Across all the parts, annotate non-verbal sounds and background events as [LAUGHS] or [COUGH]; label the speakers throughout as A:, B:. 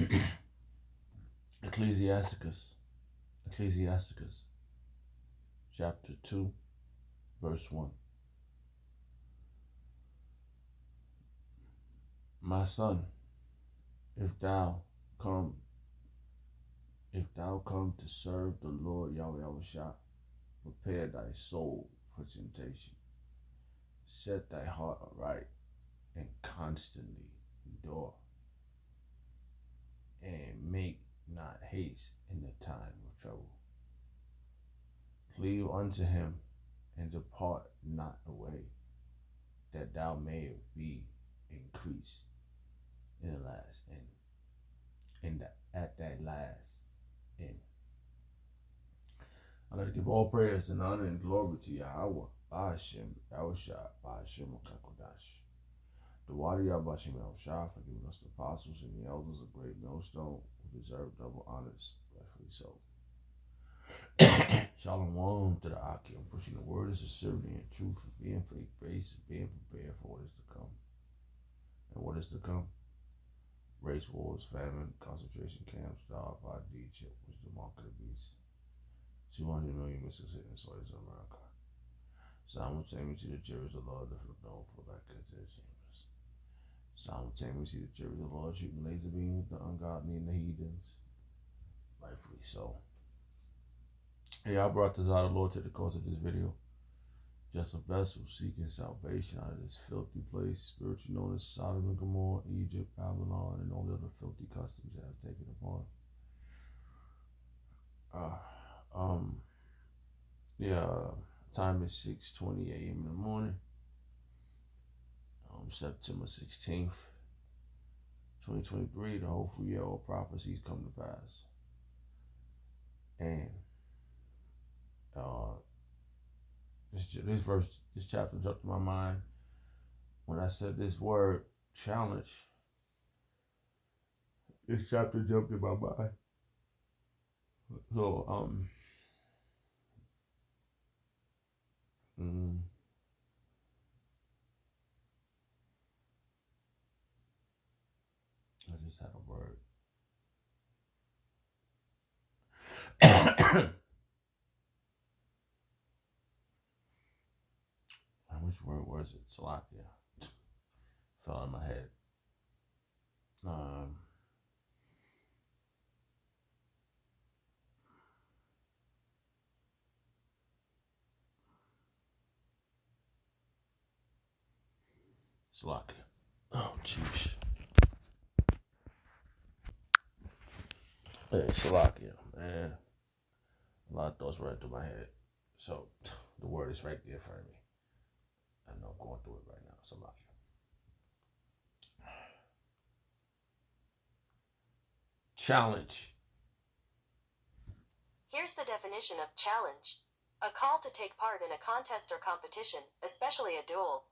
A: [CLEARS THROAT] Ecclesiasticus, Ecclesiasticus, chapter 2, verse 1. My son, if thou come, if thou come to serve the Lord Yahweh Yahushua, prepare thy soul for temptation. Set thy heart aright and constantly endure. And make not haste in the time of trouble. Cleave unto him and depart not away, that thou mayest be increased in the last end, in the, at that last end. I'd like to give all praise and honor and glory to Yahweh, Ba'ashem, Yahushua, Ba'ashem, Kakodash. The water Yahbashim Yahushua for giving us the apostles and the elders of great millstone who deserve double honors, rightfully so. [COUGHS] Shalom to the Aki. I'm pushing the word as a sincerity and truth, for being faith based, being prepared for what is to come. And what is to come? Race wars, famine, concentration camps, starve, ID, chip, which the mark of the beast. 200 million missiles hitting soils in America. Simultaneously, the juries of law that known for the chambers. Simultaneously, the juries of law shooting laser beams with the ungodly and the heathens. Rightfully so. Hey, I brought this out of the Lord to the cause of this video. Just a vessel seeking salvation out of this filthy place, spiritually known as Sodom and Gomorrah, Egypt, Babylon, and all the other filthy customs that have taken upon. Uh, um, yeah, time is 6.20 a.m. in the morning. Um, September 16th, 2023, the hopeful year all prophecies come to pass. And uh, this, this verse, this chapter jumped to my mind when I said this word, challenge. This chapter jumped in my mind. So, um, Mm. Just a word. [COUGHS] Which word was it? Salakia. [LAUGHS] Fell of my head. Um, Salakia. Oh, jeez. Hey, Salakia, man. A lot of thoughts running through my head. So, the word is right there for me. I know I'm going through it right now. Salakia. Challenge.
B: Here's the definition of challenge a call to take part in a contest or competition, especially a duel.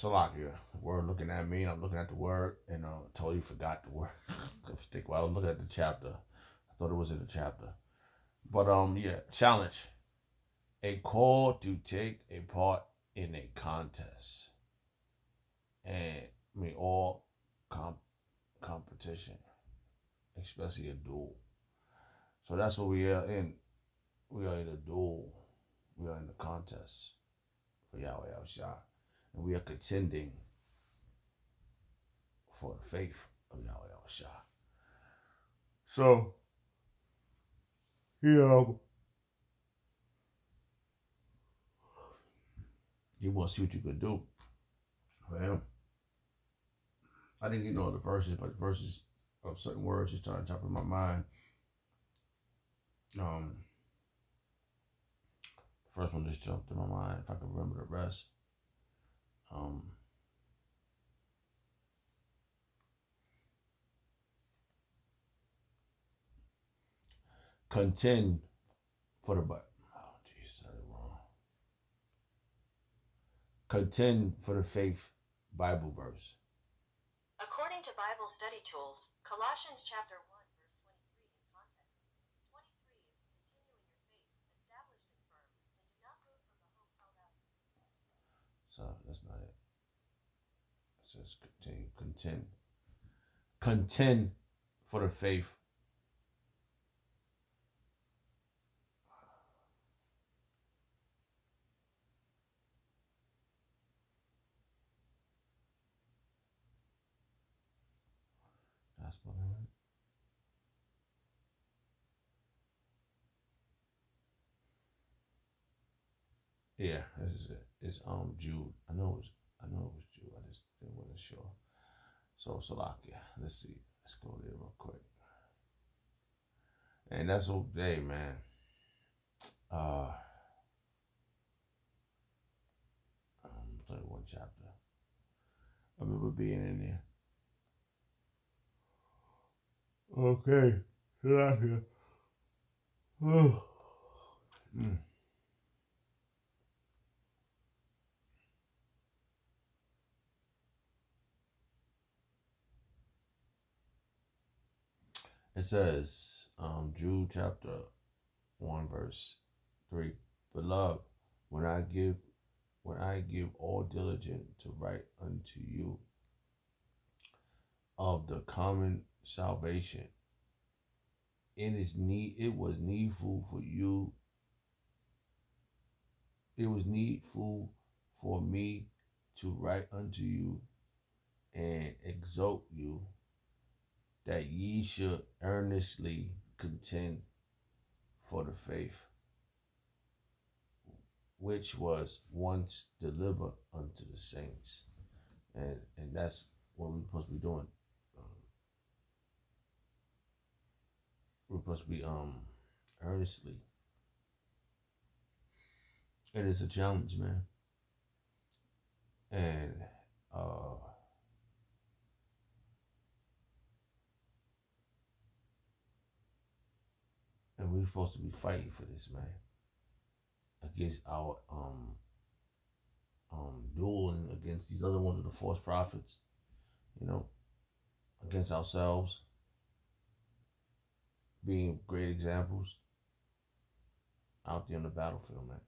A: Salakia. Word looking at me, I'm looking at the word, and uh, totally forgot the word. [LAUGHS] Stick while I was looking at the chapter. I thought it was in the chapter. But um, yeah, challenge. A call to take a part in a contest. And I mean all comp- competition, especially a duel. So that's what we are in. We are in a duel. We are in a contest for Yahweh Al and we are contending for the faith of Yahweh Shah. So, yeah, you want to see what you could do for him. I didn't get know the verses, but the verses of certain words just started top of my mind. Um, the first one just jumped in my mind. If I can remember the rest. Um, contend for the but oh jeez said it wrong contend for the faith bible verse
B: according to bible study tools colossians chapter 1
A: So that's not it. It says continue, contend. contend for the faith. That's what I read. Yeah, this is it. It's um Jude. I know it was I know it was Jude. I just wasn't sure. So Salakia. Let's see. Let's go there real quick. And that's okay, man. Uh um, 31 chapter. I remember being in there. Okay. Salakia. [SIGHS] Mm. It says, um, Jude chapter 1, verse 3. Beloved, when I give when I give all diligence to write unto you of the common salvation, it is need it was needful for you it was needful for me to write unto you and exhort you that ye should earnestly contend for the faith which was once delivered unto the saints. And and that's what we're supposed to be doing. Um, we're supposed to be um earnestly. It is a challenge, man. And uh and we're supposed to be fighting for this, man. Against our um um dueling against these other ones of the false prophets, you know, against ourselves, being great examples out there on the battlefield, man.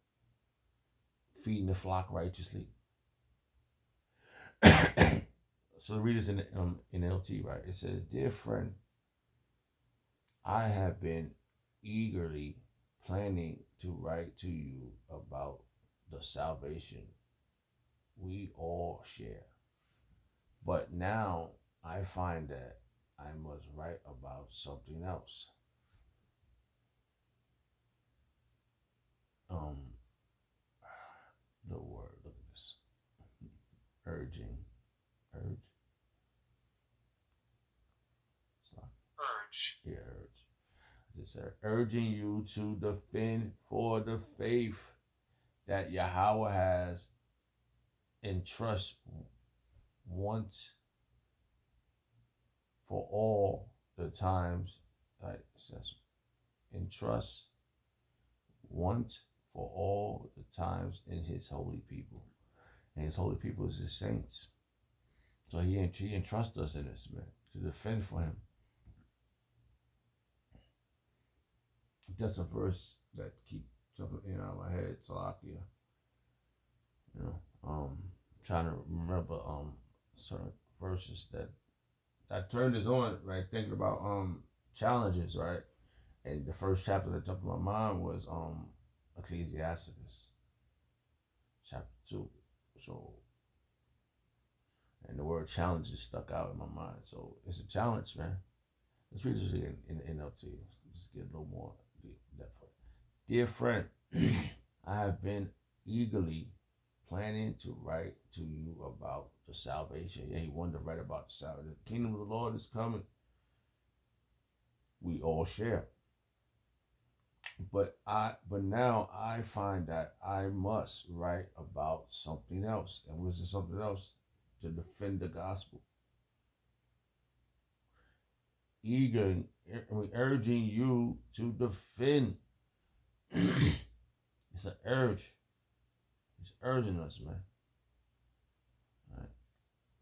A: Feeding the flock righteously. [COUGHS] so the readers in um, in LT, right? It says, "Dear friend, I have been eagerly planning to write to you about the salvation we all share. But now I find that I must write about something else. Um, the word, look at this. Urging. Urge.
C: Urge.
A: Yeah, urge. It said, urging you to defend for the faith that Yahweh has entrust once for all the times that it says entrust once for all the times in his holy people. And his holy people is his saints. So he, he entrusts us in this, man, to defend for him. That's a verse that keep jumping in out of my head, Salakia. You know, um, trying to remember um certain verses that that turned us on, right? Thinking about um challenges, right? And the first chapter that jumped in my mind was um Ecclesiasticus, chapter two. So, and the word challenges stuck out in my mind. So it's a challenge, man. Let's read this in, in NLT. Just get a little more depth. Dear friend, [CLEARS THROAT] I have been eagerly planning to write to you about the salvation. Yeah, he wanted to write about the salvation. The kingdom of the Lord is coming. We all share. But I but now I find that I must write about something else. And what is something else? To defend the gospel. Eager urging you to defend. [CLEARS THROAT] it's an urge. It's urging us, man.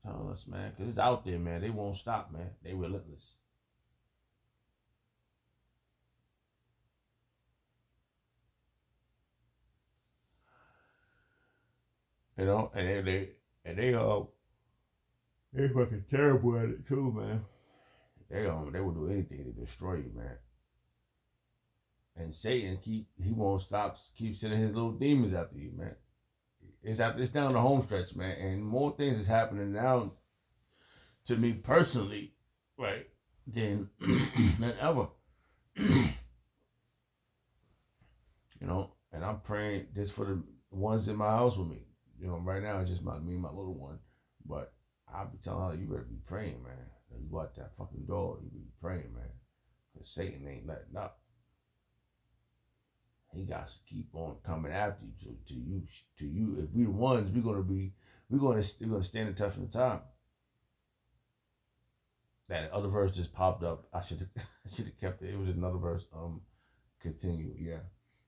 A: Telling us, man, because it's out there, man. They won't stop, man. They relentless. You know, and they, and they uh they fucking terrible at it too, man. They um they will do anything to destroy you, man. And Satan keep he won't stop keep sending his little demons after you, man. It's after it's down the home stretch, man, and more things is happening now to me personally, right, than [CLEARS THROAT] than ever. [CLEARS THROAT] you know, and I'm praying just for the ones in my house with me. You know, right now it's just my me and my little one. But I'll be telling her, you better be praying, man. You out that fucking door, you be praying, man. Because Satan ain't letting up. He got to keep on coming after you to, to you to you. If we the ones, we're gonna be we're gonna we're gonna stand the test of the time. That other verse just popped up. I should [LAUGHS] I should have kept it. It was another verse. Um, continue. Yeah,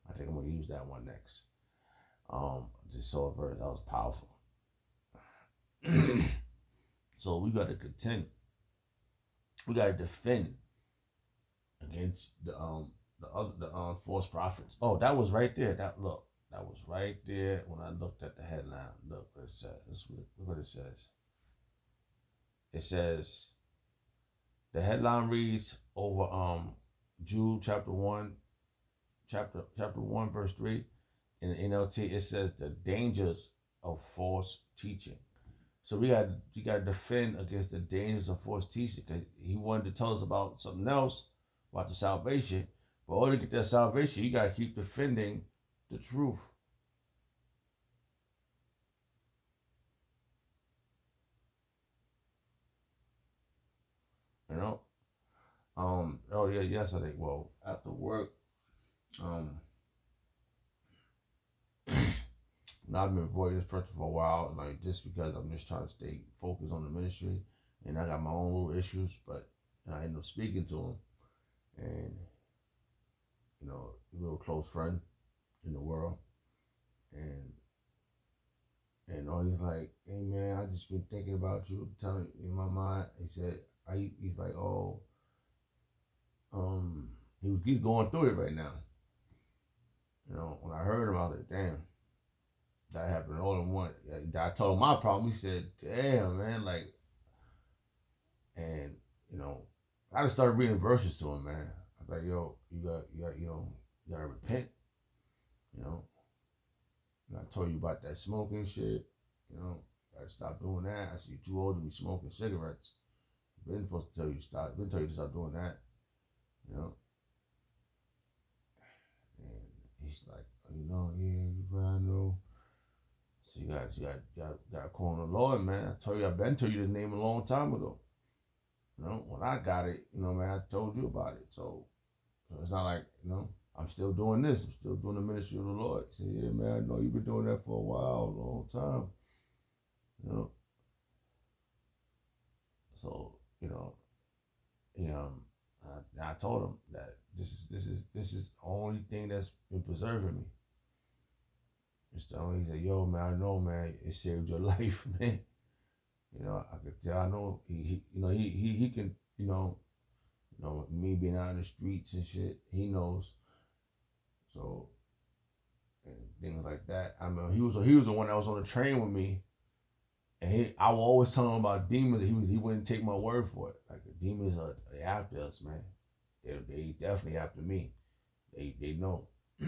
A: I think I'm gonna use that one next. Um, just saw a verse that was powerful. [CLEARS THROAT] so we got to contend. We got to defend against the um the other the um false prophets. Oh, that was right there. That look, that was right there when I looked at the headline. Look what it says. Look what it says. It says the headline reads over um Jude chapter one, chapter chapter one verse three. In the NLT, it says the dangers of false teaching. So we got you got to defend against the dangers of false teaching. Cause he wanted to tell us about something else about the salvation, but in order to get that salvation, you got to keep defending the truth. You know, um, oh yeah, yesterday. Well, after work, um, I've been avoiding this person for a while, like just because I'm just trying to stay focused on the ministry, and I got my own little issues. But I ended up speaking to him, and you know, a real close friend in the world, and and all he's like, hey man, I just been thinking about you, telling in my mind. He said, I he's like, oh, um, he was he's going through it right now. You know, when I heard about it, damn, that happened all in one. I told him my problem. He said, damn man, like, and you know, I just started reading verses to him, man. I was like, yo, you got, you got, you know, you gotta repent. You know, and I told you about that smoking shit. You know, gotta stop doing that. I see you too old to be smoking cigarettes. Been supposed to tell you stop. Been tell you to stop doing that. You know. And he's like, you know, yeah, you probably know. So you got, you got, you got, got to call on the Lord, man. I told you, I've been told you the name a long time ago. You know, when I got it, you know, man, I told you about it. So, so it's not like, you know, I'm still doing this. I'm still doing the ministry of the Lord. Say, yeah, man, I know you've been doing that for a while, a long time. You know. So, you know, you um, know, I, I told him that this is this is this is the only thing that's been preserving me. The only he said, yo, man, I know, man, it saved your [LAUGHS] life, man. You know, I could tell. I know he, he you know, he, he he can, you know, you know, me being out in the streets and shit. He knows. So, and things like that. I mean, he was he was the one that was on the train with me, and he I would always tell him about demons. He was he wouldn't take my word for it. Like the demons are they after us, man. They they definitely after me. They they know. [CLEARS THROAT]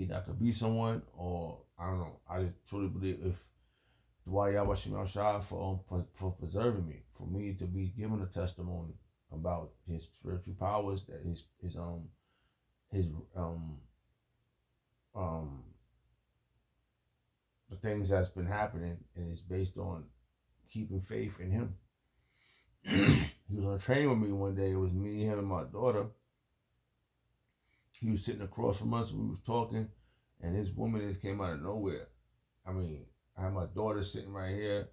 A: Either I could be someone, or I don't know. I just truly believe if why y'all watching me shot for, for for preserving me, for me to be given a testimony about his spiritual powers, that his his um his um um the things that's been happening and it's based on keeping faith in him. [CLEARS THROAT] he was on a train with me one day. It was me, him, and my daughter. He was sitting across from us. We was talking, and this woman just came out of nowhere. I mean, I had my daughter sitting right here,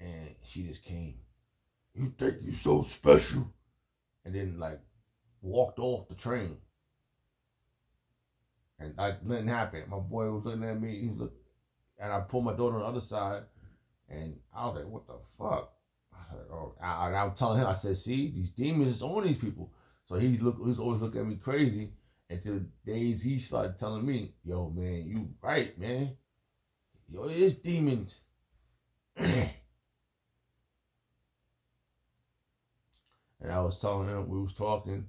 A: and she just came. You think you so special? And then like walked off the train. And like nothing happened. My boy was looking at me. He looked, and I pulled my daughter on the other side, and I was like, "What the fuck?" I said, "Oh," I, I was telling him, I said, "See, these demons is on these people." So he look, he's always looking at me crazy. Until days he started telling me, "Yo, man, you right, man. Yo, it's demons." [CLEARS THROAT] And I was telling him we was talking,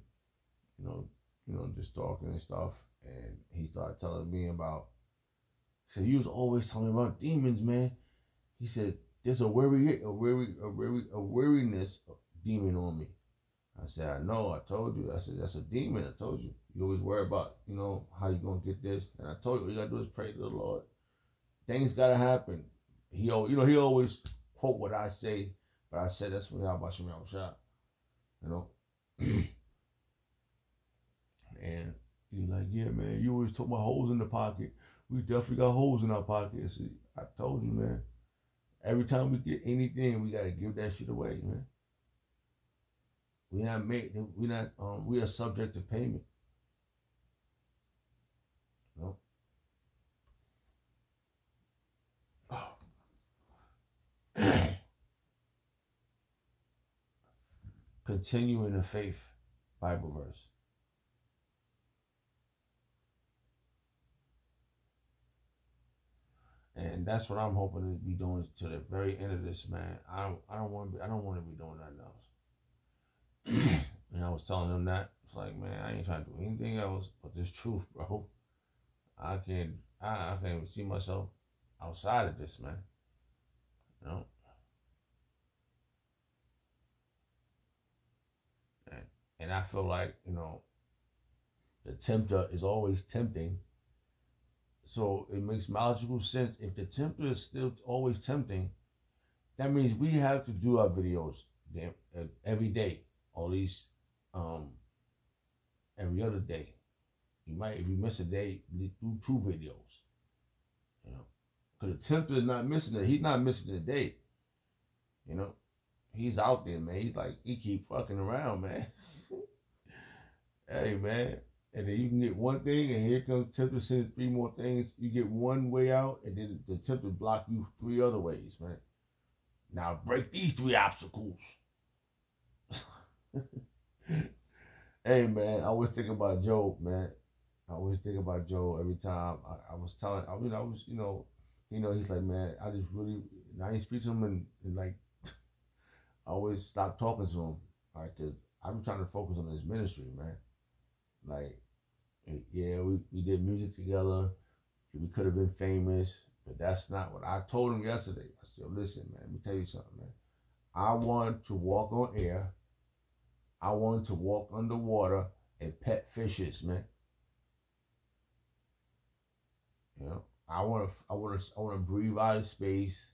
A: you know, you know, just talking and stuff. And he started telling me about. So He said, "You was always telling me about demons, man." He said, "There's a worry, a worry, a worry, a weariness demon on me." I said, "I know. I told you. I said that's a demon. I told you. You always worry about, you know, how you gonna get this. And I told you, all you gotta do is pray to the Lord. Things gotta happen. He, you know, he always quote what I say, but I said that's from Yahweh Shem Shot. You know. [CLEARS THROAT] and he's like, yeah, man, you always talk about holes in the pocket. We definitely got holes in our pockets. I told you, man. Every time we get anything, we gotta give that shit away, man. We not made. We not. Um. We are subject to payment. No. [CLEARS THROAT] In the faith, Bible verse. And that's what I'm hoping to be doing to the very end of this, man. I don't, I don't want to be, I don't want to be doing nothing else. And I was telling them that it's like, man, I ain't trying to do anything else but this truth, bro. I can't, I, I can't even see myself outside of this, man. You know. And and I feel like you know, the tempter is always tempting so it makes logical sense. If the tempter is still always tempting, that means we have to do our videos uh, every day, at least um, every other day. You might, if you miss a day, do two videos. You know, because the tempter is not missing it. He's not missing a day. You know, he's out there, man. He's like he keep fucking around, man. [LAUGHS] hey, man and then you can get one thing, and here comes tempter send three more things. You get one way out, and then the tempter block you three other ways, man. Now break these three obstacles. [LAUGHS] hey man, I always think about Job, man. I always think about Job every time I, I was telling. I mean, I was, you know, you know, he's like, man, I just really, I ain't speak to him, and, and like, [LAUGHS] I always stop talking to him, right, because I'm trying to focus on his ministry, man. Like, eh, yeah, we, we did music together. We could have been famous, but that's not what I told him yesterday. I said, listen, man, let me tell you something, man. I want to walk on air. I want to walk underwater and pet fishes, man. You know, I want to, I want to, I want to breathe out of space.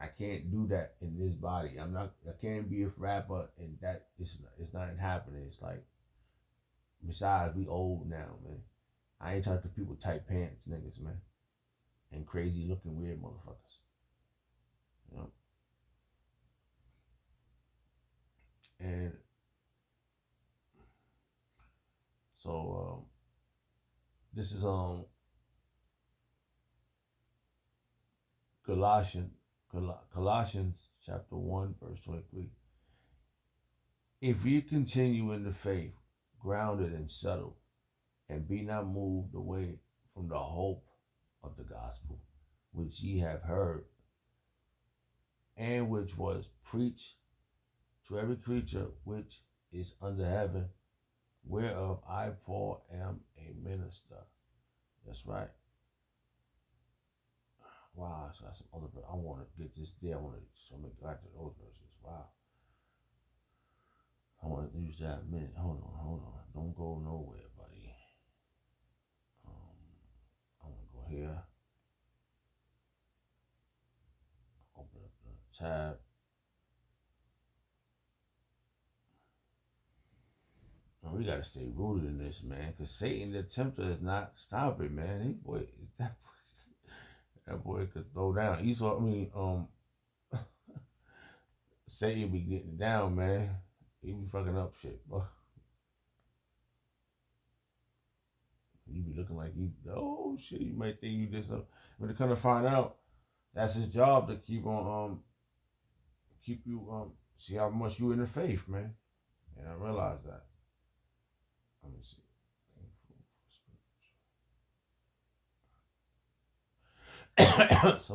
A: I can't do that in this body. I'm not, I can't be a rapper and that is, it's not happening. It's like Besides, we old now, man. I ain't talking to people tight pants niggas, man. And crazy looking weird motherfuckers. You know? And so um, this is um Colossians Colossians chapter 1 verse 23 if you continue in the faith grounded and settled, and be not moved away from the hope of the gospel, which ye have heard, and which was preached to every creature which is under heaven, whereof I, Paul, am a minister. That's right. Wow, so that's other. I want to get this there. I want to so many back to those verses. Wow. I want to use that minute. Hold on, hold on. Don't go nowhere, buddy. Um, I want to go here. Open up the tab. Oh, we gotta stay rooted in this, man, because Satan, the tempter, is not stopping, man. He boy, [LAUGHS] that boy, that boy could throw down. Esau, I mean, um, [LAUGHS] Satan be getting down, man. He be fucking up shit, bro. You be looking like you, oh shit, you might think you did something. But to kind of find out, that's his job to keep on, um, keep you, um, see how much you in the faith, man. And I realized that. How is it painful for spiritual? [COUGHS]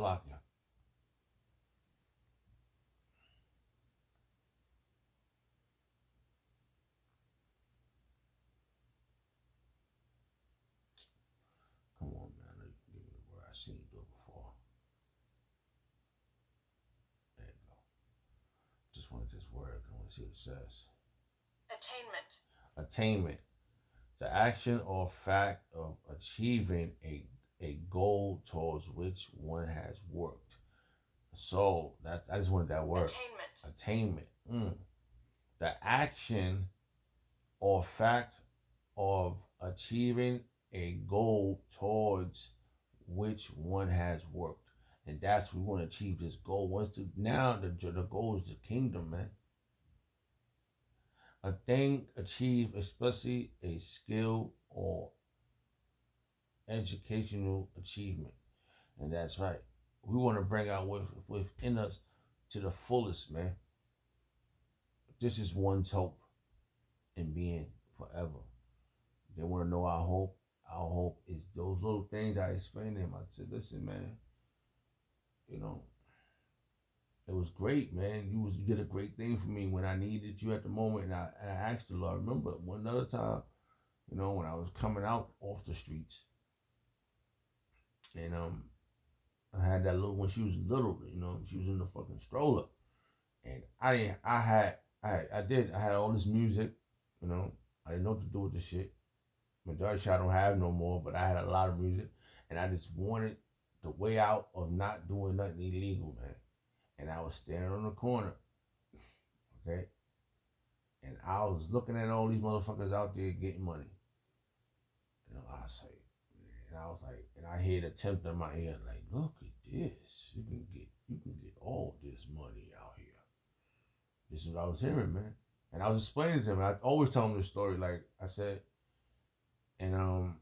A: Come on, man. Give. I seen you do it before. There you go. Just wanted this word. I want to see what it says.
B: Attainment.
A: Attainment. The action or fact of achieving a a goal towards which one has worked. So that's I just wanted that word.
B: Attainment.
A: Attainment. Mm. The action or fact of achieving a goal towards which one has worked. And that's we want to achieve this goal. Once the now the the goal is the kingdom, man. A thing achieved, especially a skill or educational achievement. And that's right. We want to bring out with, within us to the fullest, man. This is one's hope in being forever. They want to know our hope. Our hope is those little things I explained to him. I said, listen, man, you know, it was great, man. You was you did a great thing for me when I needed you at the moment. And I, and I asked Lord, remember one other time, you know, when I was coming out off the streets. And um I had that little when she was little, you know, she was in the fucking stroller. And I I had I I did I had all this music, you know. I didn't know what to do with this shit. Majority I don't have no more, but I had a lot of music. And I just wanted the way out of not doing nothing illegal, man. And I was standing on the corner. Okay? And I was looking at all these motherfuckers out there getting money. Know, I say, and I was like, and I hear the tempter in my ear, like, look at this. You can get you can get all this money out here. This is what I was hearing, man. And I was explaining to him. I always tell him this story. Like I said, and um,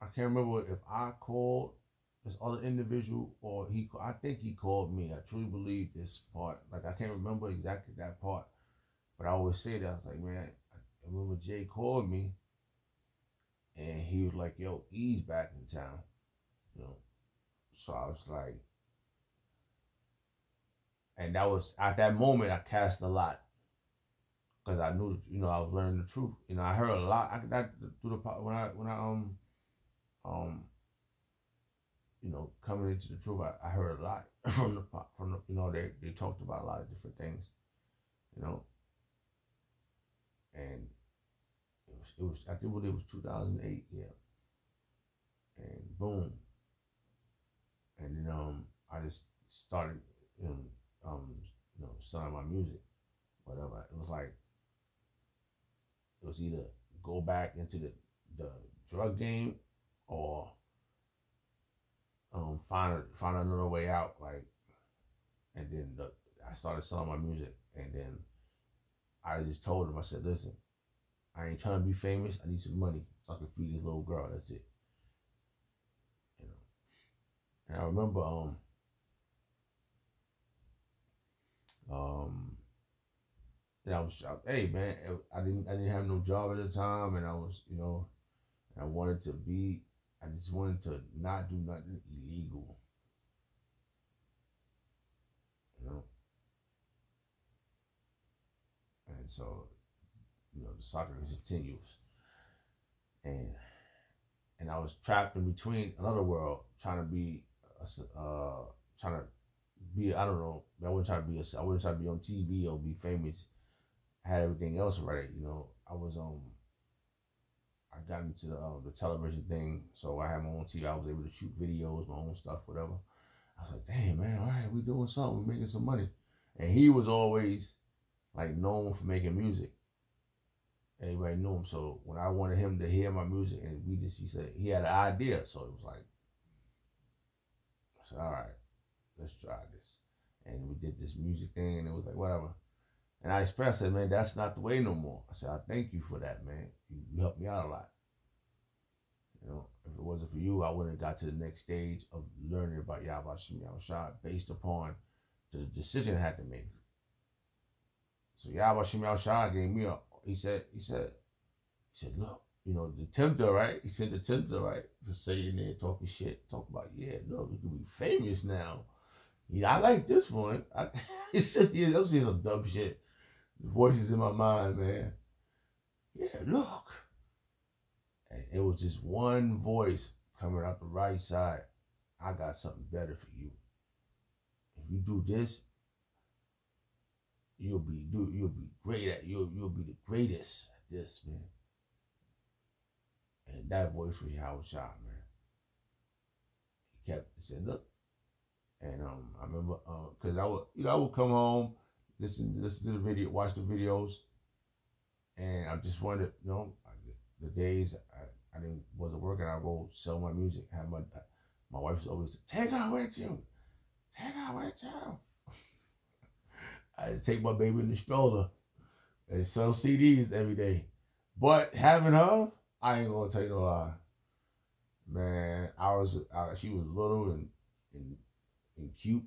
A: I can't remember if I called this other individual or he. I think he called me. I truly believe this part. Like I can't remember exactly that part, but I always say that. I was like, man, I remember Jay called me, and he was like, "Yo, E's back in town," you know. So I was like, and that was at that moment I cast a lot because I knew, you know, I was learning the truth. You know, I heard a lot. I that through the when I when I um um you know coming into the truth, I, I heard a lot [LAUGHS] from the from the you know they they talked about a lot of different things, you know, and it was it was I think it was 2008, yeah, and boom, and then um I just started you know, um you know selling my music, whatever. It was like it was either go back into the, the drug game or um, find find another way out. Like, and then the, I started selling my music, and then I just told him, I said, listen, I ain't trying to be famous. I need some money so I can feed this little girl. That's it. You know. And I remember um um and I was, hey man, I didn't, I didn't have no job at the time, and I was, you know, I wanted to be, I just wanted to not do nothing illegal, you know, and so, you know, the soccer continues, and and I was trapped in between another world, trying to be, uh, trying to be, I don't know, I wasn't trying to be, a, I wasn't trying to be on TV or be famous I had everything else ready. You know, I was um, I got into the uh, the television thing, so I had my own TV. I was able to shoot videos, my own stuff, whatever. I was like, damn man, all right, we doing something, we making some money. And he was always like known for making music. Everybody knew him. So when I wanted him to hear my music, and we just, he said he had an idea, so it was like, I said, all right, let's try this. And we did this music thing, and it was like whatever. And I expressed, I said, man, that's not the way no more. I said, I thank you for that, man. You, helped me out a lot. You know, if it wasn't for you, I wouldn't have got to the next stage of learning about Yahweh Shem Shah based upon the decision I had to make. So Yahweh Shem Shah gave me a, he said, he said, he said, look, you know, the tempter, right? He said the tempter, right? To say in there talking shit, talk about, yeah, look, you can be famous now. Yeah, I like this one. I, [LAUGHS] he said, yeah, that was some dumb shit voices in my mind, man. Yeah, look. And it was just one voice coming out the right side, I got something better for you. If you do this, you'll be do you'll be great at you'll you'll be the greatest at this, man. And that voice was Howard Shot, man. He kept he said, look. And um I remember uh cause I would you know, I would come home, listen listen to the video, watch the videos, and I just wanted, you know, the days I, I didn't wasn't working, I go sell my music, have my my wife was always take her with you. Take her with you. [LAUGHS] I take my baby in the stroller and sell CDs every day. But having her, I ain't gonna tell you no lie. Man, I was I, she was little and, and and cute,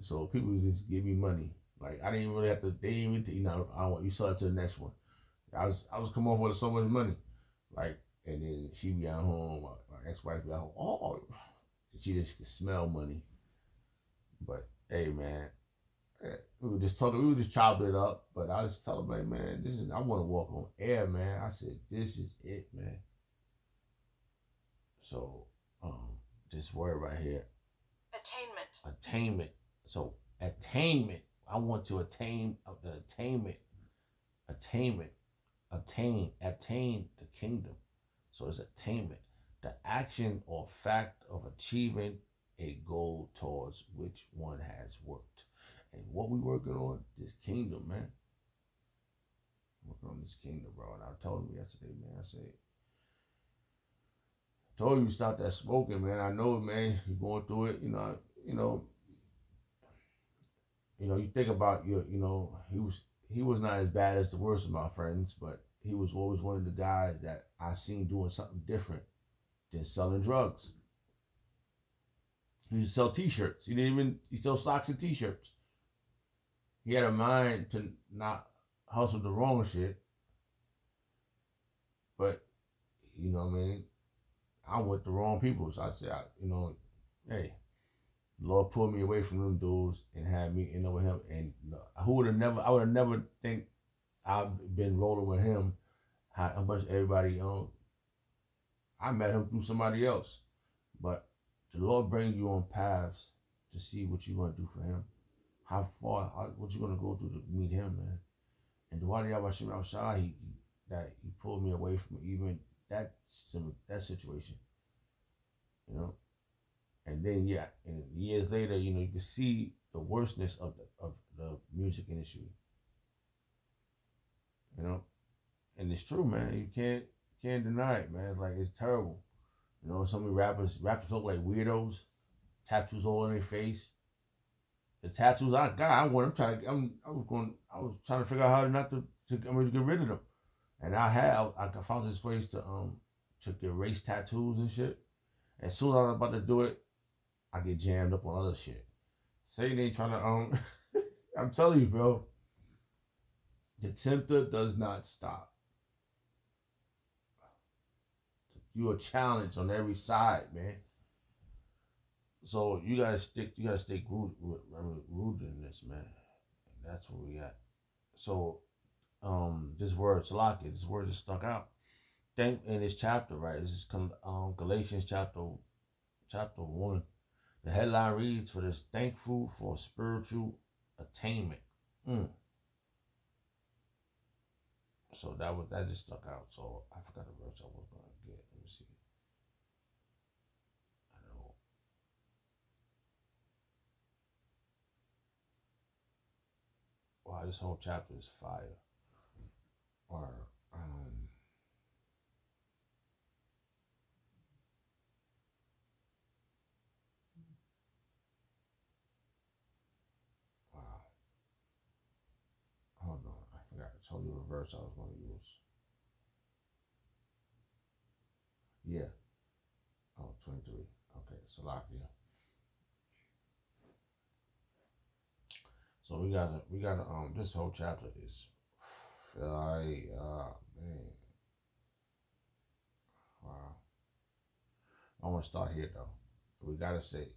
A: so people just give me money. Like I didn't really have to. They even, you know, I want you sell it to the next one. I was I was coming off with so much money, like, and then she be at home. My, my ex-wife be at home. Oh, she just could smell money. But hey, man, eh, we were just talking. We were just chopping it up. But I was telling my man, this is. I want to walk on air, man. I said, this is it, man. So, um, this word right here,
B: Attainment.
A: attainment. So, attainment. I want to attain of the attainment, attainment, obtain, attain the kingdom. So it's attainment, the action or fact of achieving a goal towards which one has worked. And what we working on? This kingdom, man. Working on this kingdom, bro. And I told him yesterday, man. I said, told you stop that smoking, man. I know, man. You're going through it. You know, you know, you know. You think about your, you know, he was he was not as bad as the worst of my friends, but he was always one of the guys that I seen doing something different than selling drugs. He used sell T-shirts. He didn't even he sell socks and T-shirts. He had a mind to not hustle the wrong shit, but you know what I mean. I'm with the wrong people, so I said, I, you know, hey, Lord pulled me away from them dudes and had me in with him. And who would have never? I would have never think I've been rolling with him. How, much everybody, know, I met him through somebody else, but the Lord brings you on paths to see what you're gonna do for Him, how far, how, what you're gonna go through to meet Him, man. And the Wadi Abashim outside, he, he that he pulled me away from even that that situation, you know. And then yeah, and years later, you know, you can see the worstness of the of the music industry. You know, and it's true, man. You can't can't deny it, man. Like it's terrible. You know, of the rappers rappers look like weirdos, tattoos all on their face. The tattoos I got, I want. I'm trying. To, I'm. I was going. I was trying to figure out how not to to, I mean, to get rid of them. And I have. I found this place to um to erase tattoos and shit. As soon as I was about to do it, I get jammed up on other shit. Satan ain't trying to um. [LAUGHS] I'm telling you, bro. The tempter does not stop. You a challenge on every side, man. So you gotta stick. You gotta stay rooted, rooted in this, man. And that's what we got. So, um, this word, Salaki, this word is stuck out. Thank in this chapter, right? This is um Galatians chapter, chapter one. The headline reads for this: thankful for spiritual attainment. Mm. So that was that just stuck out. So I forgot the verse I was gonna get. Let me see. I know. Wow, this whole chapter is fire. Or um. Wow. Hold on. I to tell you the verse I was going to use. Yeah. Oh, 23. Okay, Salakia. So we got to, we got to, um this whole chapter is I uh man. Wow. I want to start here though. We gotta say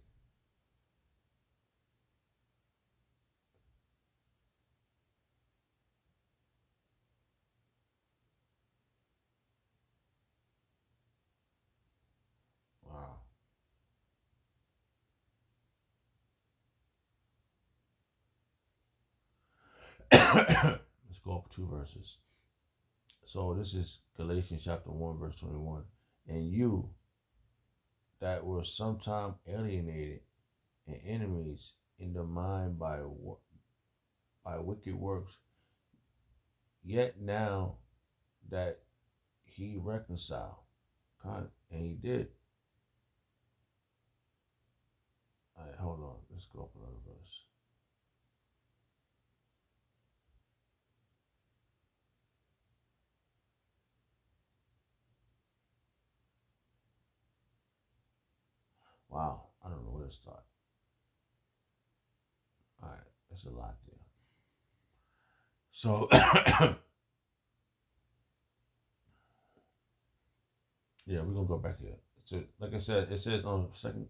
A: Let's go up two verses. So this is Galatians chapter 1, verse 21. And you that were sometime alienated and enemies in the mind by by wicked works, yet now that he reconciled, and he did. All right, hold on. Let's go up another verse. Wow, I don't know where to start. All right, there's a lot there. So, [COUGHS] yeah, we're gonna go back here. So, like I said, it says on second,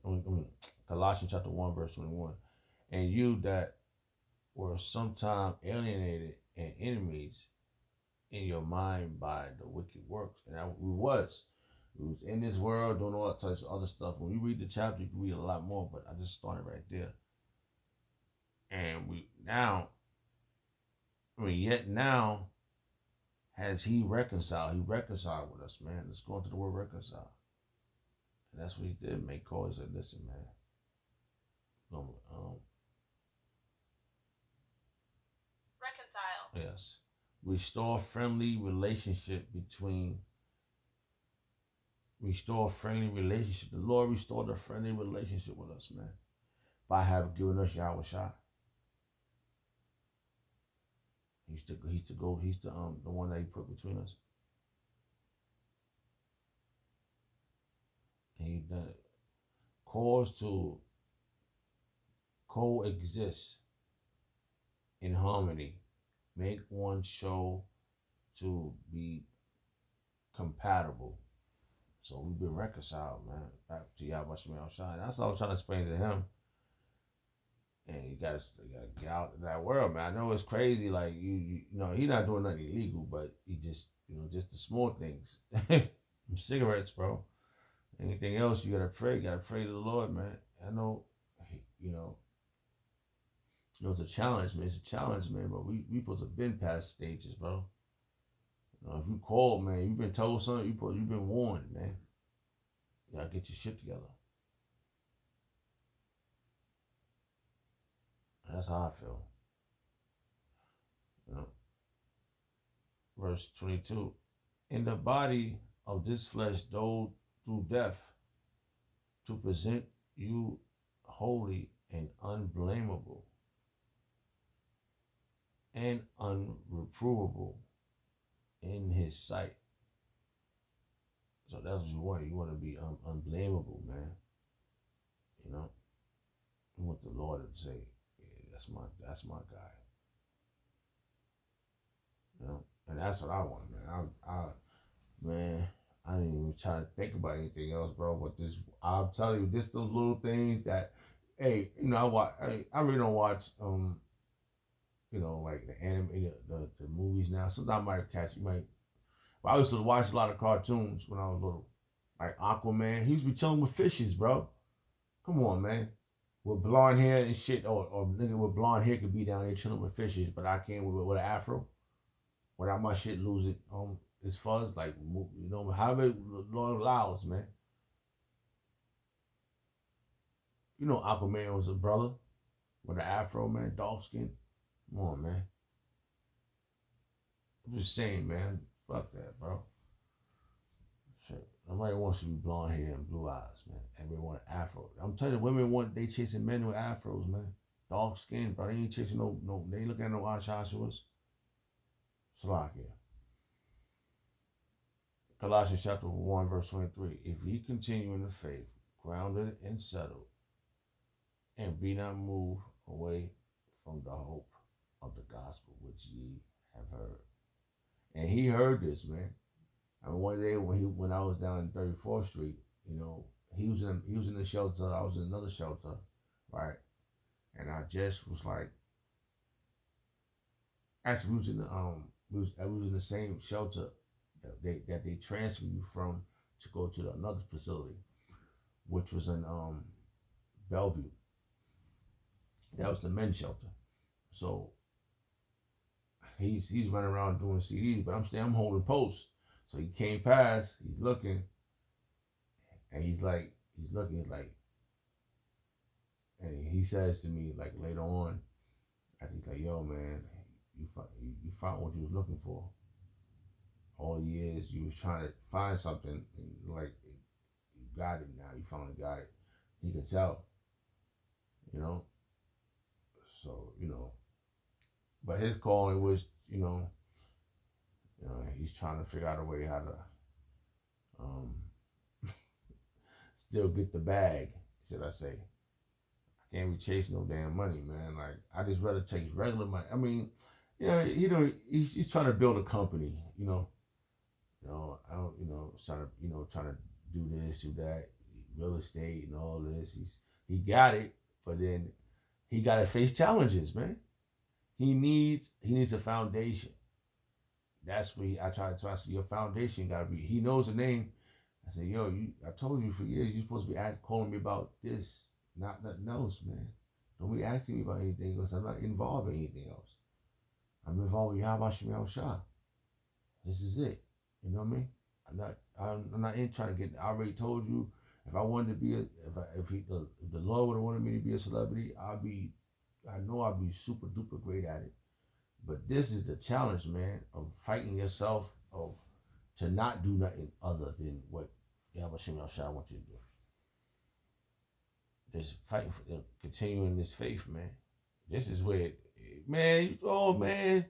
A: Colossians chapter one, verse twenty-one, and you that were sometime alienated and enemies in your mind by the wicked works, and I, we was who's in this world doing all that types of other stuff. When you read the chapter, you can read a lot more, but I just started right there. And we now, I mean, yet now has he reconciled. He reconciled with us, man. Let's go into the word reconcile. And that's what he did. Make calls said, listen, man. Um,
C: reconcile.
A: Yes. Restore friendly relationship between restore a friendly relationship. The Lord restored a friendly relationship with us, man, by having given us Yahweh Shah. He's the he's the go he's the um the one that he put between us. And he. Cause to coexist in harmony. Make one show to be compatible so we've been reconciled, man, back to Yahweh Shemel Shine. That's all I was trying to explain to him. And you gotta, you gotta get out of that world, man. I know it's crazy, like you, you, you know, he's not doing nothing illegal, but he just, you know, just the small things. [LAUGHS] Cigarettes, bro. Anything else, you gotta pray. You gotta pray to the Lord, man. I know, you know, you know, it's a challenge, man. It's a challenge, man. But we we supposed to have been past stages, bro. Know, if you called, man, you've been told something, you put, you've been warned, man. You gotta get your shit together. That's how I feel. You know? Verse 22. In the body of this flesh, though through death, to present you holy and unblameable and unreprovable in his sight. So that's what you want. You want to be un- unblameable, man. You know, you want the Lord to say, yeah, "That's my, that's my guy." You know, and that's what I want, man. I, I, man, I didn't even try to think about anything else, bro. But this, I'm telling you, just those little things that, hey, you know, I watch. I, I really don't watch um you know, like the anime, the, the, the movies now. Sometimes I might catch, you might. But I used to watch a lot of cartoons when I was little, like Aquaman. He used to be chilling with fishes, bro. Come on, man. With blonde hair and shit, or, or nigga with blonde hair could be down there chilling with fishes, but I can't with, with an afro. Without my shit losing um its fuzz, like you know, however long allows, man. You know, Aquaman was a brother with an afro, man, dark skin. Come on, man. I'm just saying, man. Fuck that, bro. Shit. Nobody wants to be blonde hair and blue eyes, man. Everyone want afro. I'm telling you, women want they chasing men with afros, man. Dark skin, bro. They ain't chasing no no. They ain't looking at no Ashashuas. Salakia. Colossians chapter 1, verse 23. If ye continue in the faith, grounded and settled, and be not moved away from the hope of the gospel which ye have heard. And he heard this, man. I mean, one day when he when I was down in 34th Street, you know, he was in he was in the shelter, I was in another shelter, right? And I just was like, actually, we was in the um, we was I was in the same shelter that they that they transferred you from to go to the, another facility, which was in um Bellevue. That was the men's shelter. So he's he's running around doing CDs, but I'm staying, I'm holding posts. So he came past, he's looking, and he's like, he's looking like, and he says to me like later on, and he's like, "Yo, man, you found you found what you was looking for. All years you was trying to find something, and like you got it now. You finally got it. He could tell, you know. So you know, but his calling was, you know, you know, he's trying to figure out a way how to um, [LAUGHS] still get the bag, should I say. I can't be chasing no damn money, man. Like, I just rather chase regular money. I mean, you know, know, he's, he's trying to build a company, you know. You know, I don't, you know, trying to, you know, trying to do this, do that, real estate and all this. He's he got it, but then he got to face challenges, man. He needs he needs a foundation. That's what he, I try to try to see your foundation got to be. He knows the name. I said, yo, you. I told you for years you're supposed to be calling me about this, not nothing else, man. Don't be asking me about anything else. I'm not involved in anything else. I'm involved with Yahweh Shemal Shah. This is it. You know what I mean? I'm not. I'm not in trying to get. I already told you. If I wanted to be a, if I, if, he, if the Lord would have wanted me to be a celebrity, I'd be I know I'll be super duper great at it. But this is the challenge, man, of fighting yourself of to not do nothing other than what Shem Shah wants you to do. Just fighting for uh, continuing this faith, man. This is where, man, oh man,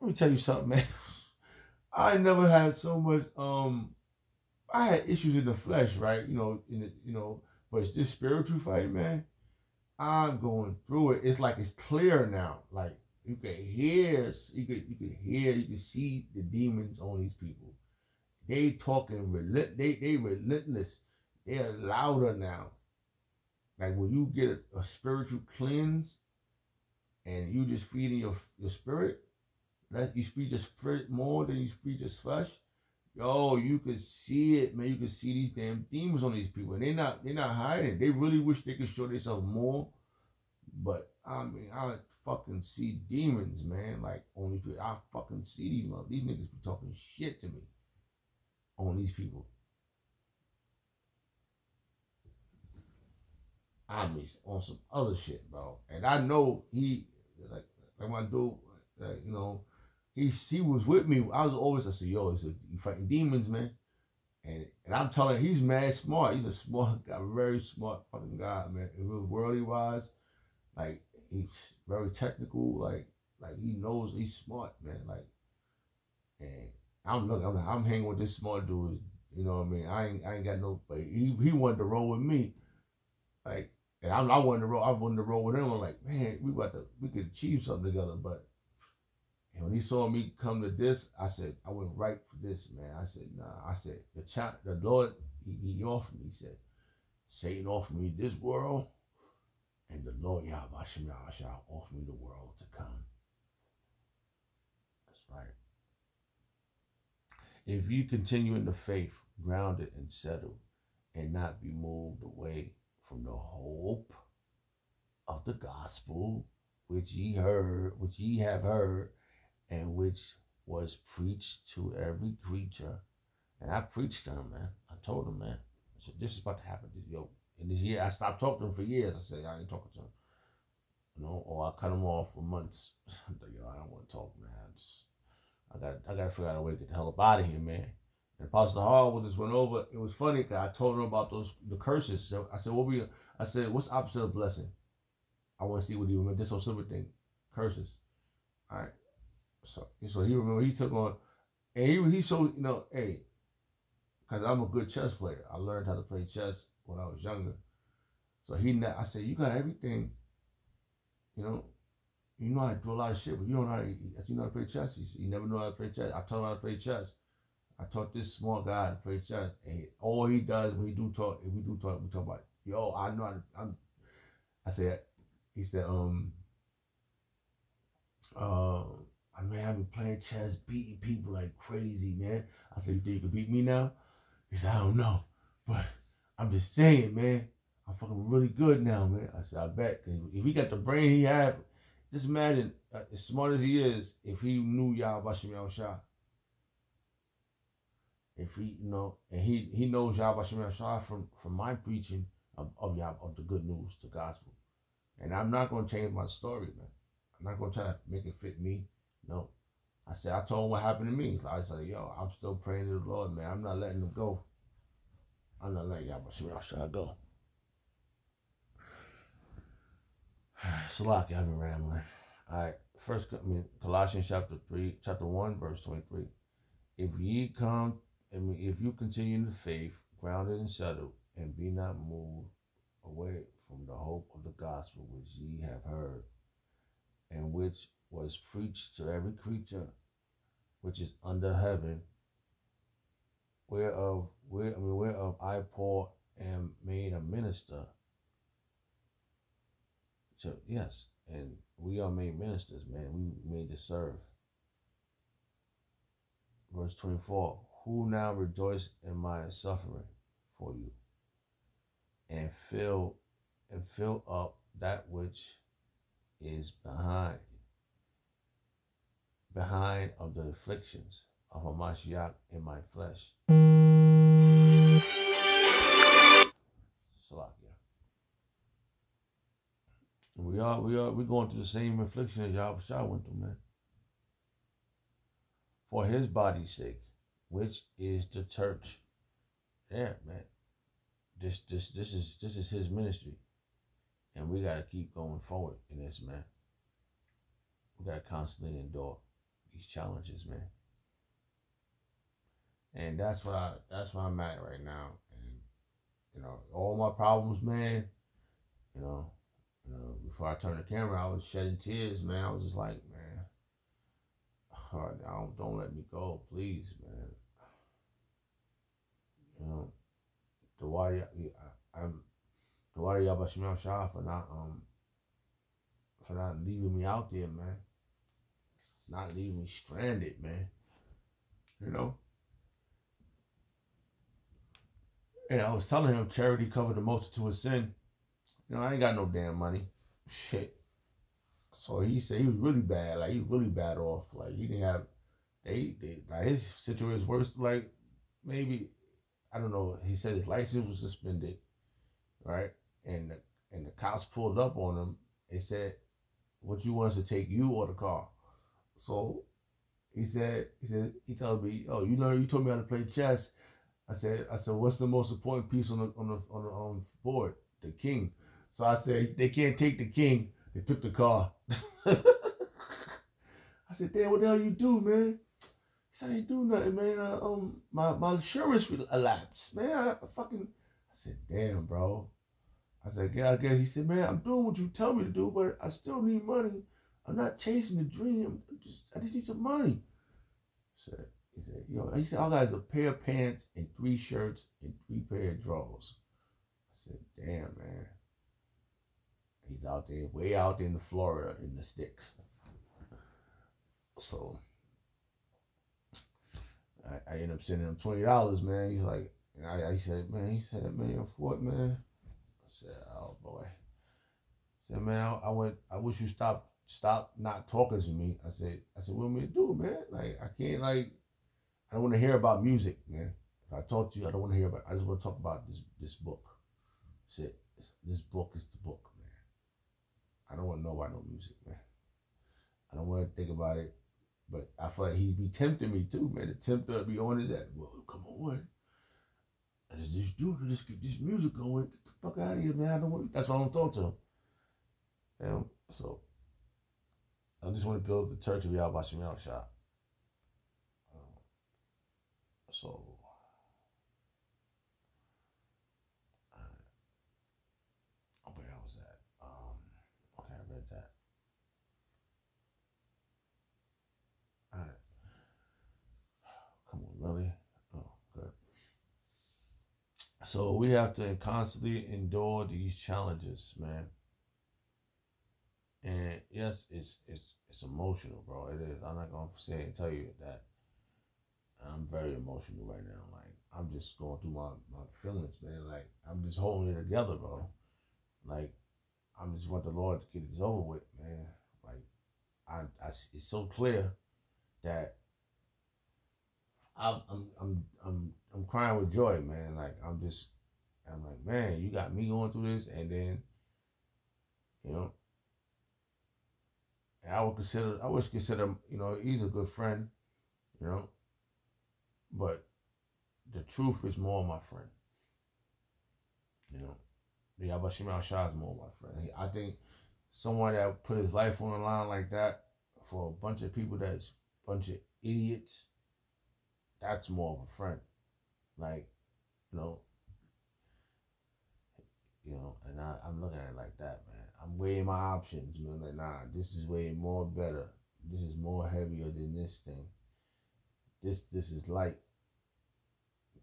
A: let me tell you something, man. [LAUGHS] I never had so much. Um, I had issues in the flesh, right? You know, in the, you know, but it's this spiritual fight, man. I'm going through it. It's like it's clear now. Like you can hear, you can you can hear, you can see the demons on these people. They talking relent, they they relentless. They are louder now. Like when you get a, a spiritual cleanse, and you just feeding your your spirit, that you feed your spirit more than you feed your flesh. Yo, you could see it, man. You could see these damn demons on these people, and they're not they're not hiding. They really wish they could show themselves more, but I mean, I fucking see demons, man. Like on these people, I fucking see these these niggas be talking shit to me on these people. I mean, on some other shit, bro. And I know he, like, like my dude, like, you know, he he was with me. I was always I said, yo, he's fighting demons, man. And and I'm telling he's mad smart. He's a smart [LAUGHS] guy, very smart fucking guy, man. Was worldly wise, like he's very technical, like like he knows he's smart, man. Like and I'm looking, I'm, I'm hanging with this smart dude. You know what I mean? I ain't I ain't got no but he he wanted to roll with me. Like and I'm I wanted to roll I wanted to roll with him. I'm like, man, we about to we could achieve something together, but and when he saw me come to this, I said, I went right for this, man. I said, nah. I said, the child, the Lord, he, he offered me, he said, Satan offered me this world, and the Lord Yahweh shall offer me the world to come. That's right. If you continue in the faith, grounded and settled, and not be moved away from the hope of the gospel which ye heard, which ye have heard, and which was preached to every creature. And I preached to him, man. I told him, man. I said, this is about to happen. Yo, in this year, I stopped talking to him for years. I said, I ain't talking to him. You know, or I cut him off for months. [LAUGHS] Yo, I don't want to talk, man. I, just, I got I got to figure out a way to get the hell up out of here, man. And Pastor Hall just went over. It was funny because I told him about those the curses. So I said, what we? I said, what's opposite of blessing? I want to see what he remember. This whole silver thing, curses. All right. So, so he remember he took on, and he he so you know, hey, because I'm a good chess player. I learned how to play chess when I was younger. So he, I said, you got everything. You know, you know to do a lot of shit, but you don't know how to, you know how to play chess. He said, you never know how to play chess. I taught him how to play chess. I taught this small guy to play chess, and all he does when he do talk, if we do talk, we talk about, yo, I know to, I'm. I said, he said, um, uh, I've been playing chess, beating people like crazy, man. I said, you think you can beat me now? He said, I don't know, but I'm just saying, man. I'm fucking really good now, man. I said, I bet. If he got the brain he have, Just imagine, uh, as smart as he is, if he knew Yahweh Shem Shah. If he, you know, and he he knows Yahweh Shem Shah from from my preaching of of Yah, of the good news, the gospel, and I'm not gonna change my story, man. I'm not gonna try to make it fit me. No, I said I told him what happened to me. I said, yo, I'm still praying to the Lord, man. I'm not letting him go. I'm not letting Yahweh Shem Shah go. [SIGHS] Salaki, I've been rambling. All right, first, I mean, Colossians chapter three, chapter one, verse twenty-three. If ye come, I mean, if you continue in the faith, grounded and settled, and be not moved away from the hope of the gospel which ye have heard, and which was preached to every creature which is under heaven, whereof, where, I mean, whereof I, Paul, am made a minister so yes, and we are made ministers, man. We made to serve. Verse 24, who now rejoice in my suffering for you, and fill and fill up that which is behind behind of the afflictions of Hamashiach in my flesh. Salakia. We are we are we going through the same affliction as Yahweh went through, man. For his body's sake, which is the church. Yeah, man. This this this is this is his ministry. And we gotta keep going forward in this, man. We gotta constantly endure these challenges, man. And that's what I that's where I'm at right now. And you know, all my problems, man, you know, you know, before I turned the camera, I was shedding tears, man. I was just like, man, oh, don't, don't let me go, please, man. You know, the why I'm the why Yabashim Shah for not um for not leaving me out there, man. Not leaving me stranded, man. You know? And I was telling him charity covered the multitude of sin. You know, I ain't got no damn money. Shit. So he said he was really bad. Like he was really bad off. Like he didn't have they, they like his situation was worse. Like maybe I don't know. He said his license was suspended, right? And the and the cops pulled up on him. They said, "What you want us to take you or the car?" So he said, he said he told me, "Oh, you know, you told me how to play chess." I said, I said, "What's the most important piece on the on the on the on board?" The king. So I said, they can't take the king. They took the car. [LAUGHS] I said, damn, what the hell you do, man? He said, I didn't do nothing, man. Uh, um, my, my insurance elapsed, man. I, I fucking, I said, damn, bro. I said, yeah, I guess. He said, man, I'm doing what you tell me to do, but I still need money. I'm not chasing the dream. I'm just, I just need some money. Said, he said, yo, he said, all I got is a pair of pants and three shirts and three pair of drawers. I said, damn, man. He's out there, way out in the Florida in the sticks. So I, I ended up sending him twenty dollars, man. He's like, and I, I said, man, he said, man, for what, man? I said, oh boy. I said, man, I, I went. I wish you stop, stop not talking to me. I said, I said, what am I do, man? Like, I can't, like, I don't want to hear about music, man. If I talk to you, I don't want to hear about. I just want to talk about this this book. That's it. This book is the book. Man. I don't want to know about no music, man. I don't want to think about it. But I feel like he'd be tempting me too, man. The tempter be on his head. Well, come on. I just, just do. Just get this music going. Get the fuck out of here, man. I don't want. That's why I don't talk to him. And so I just want to build the church of Yahweh Shemel shop. Um, so uh, where was at? Um, okay, I read that. All right. Come on, really. Oh, good. So we have to constantly endure these challenges, man. And yes, it's it's it's emotional, bro. It is. I'm not gonna say and tell you that I'm very emotional right now. Like I'm just going through my, my feelings, man. Like I'm just holding it together, bro. Like I'm just want the Lord to get this over with, man. Like, I, I it's so clear that I'm, I'm, I'm, I'm, I'm crying with joy, man. Like, I'm just, I'm like, man, you got me going through this, and then, you know, and I would consider, I would consider, him, you know, he's a good friend, you know, but the truth is more my friend. You know, the Abashim Al Shah is more my friend. I think someone that put his life on the line like that for a bunch of people that's a bunch of idiots, that's more of a friend. Like, you know, you know, and I, I'm looking at it like that, man. I'm weighing my options, man. Like, nah, this is way more better. This is more heavier than this thing. This this is light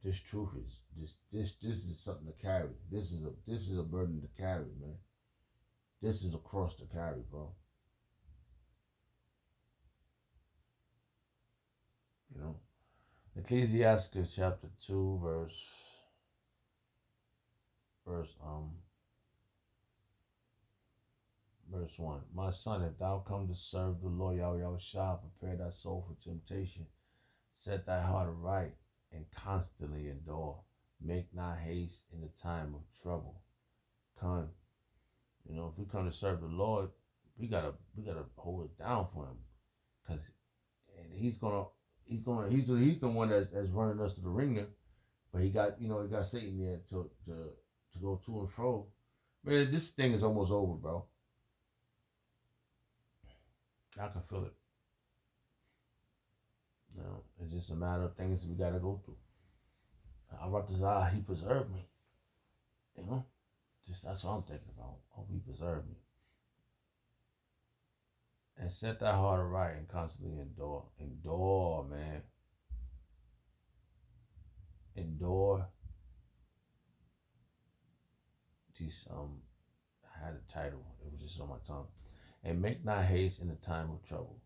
A: this truth is this this this is something to carry. This is a this is a burden to carry, man. This is a cross to carry, bro. You know, Ecclesiastes chapter two, verse verse um verse one. My son, if thou come to serve the Lord Yahweh Shah, prepare thy soul for temptation, set thy heart aright and constantly endure. Make not haste in the time of trouble. Come, you know, if we come to serve the Lord, we gotta we gotta hold it down for Him, cause and He's gonna He's gonna He's He's the one that's, that's running us to the ringer, but He got you know He got Satan there to to to go to and fro. Man, this thing is almost over, bro. I can feel it. You know, it's just a matter of things we gotta go through. I wrote this out, he preserved me. You know? Just that's what I'm thinking about. Oh, he preserved me. And set that heart aright and constantly endure. Endure, man. Endure. These um I had a title. It was just on my tongue. And make not haste in the time of trouble.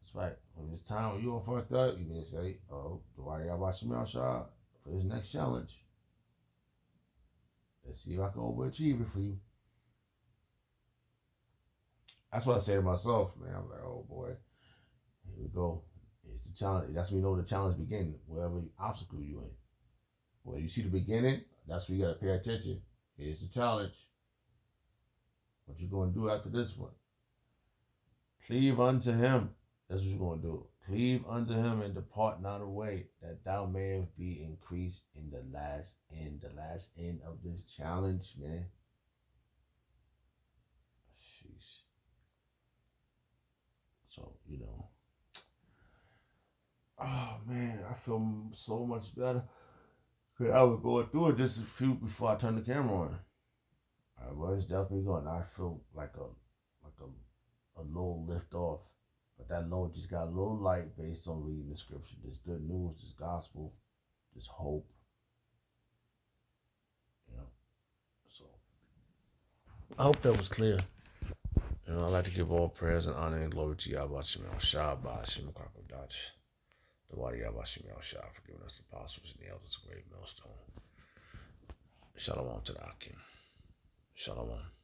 A: That's right. When it's time when you on fucked up, you can say, Oh, why y'all watching me outside for this next challenge. Let's see if I can overachieve it for you. That's what I say to myself, man. I'm like, oh boy, here we go. It's the challenge. That's when you know the challenge begins, wherever obstacle you in. Well, you see the beginning, that's where you gotta pay attention. Here's the challenge. What you gonna do after this one? Cleave unto him that's what you're going to do. Cleave unto him and depart not away, that thou mayest be increased in the last end, the last end of this challenge, man. Sheesh. So, you know. Oh, man, I feel so much better. Cause I was going through it just a few before I turned the camera on. I was definitely going. I feel like a a a low lift off but that load just got a little light based on reading the scripture. There's good news, there's gospel, there's hope. You know. So I hope that was clear. You know, I'd like to give all prayers and honor and glory to Yahweh Shemel Shah by Shem Dach. The Wadi Yahweh Shemel Shah for giving us the apostles and the elders of great millstone. Shalom to the Achim. Shalom.